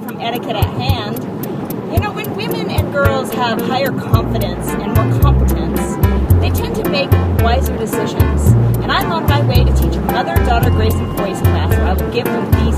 from etiquette at hand. You know, when women and girls have higher confidence and more competence, they tend to make wiser decisions. And I'm on my way to teach a mother-daughter Grace and Poise class where I will give them these.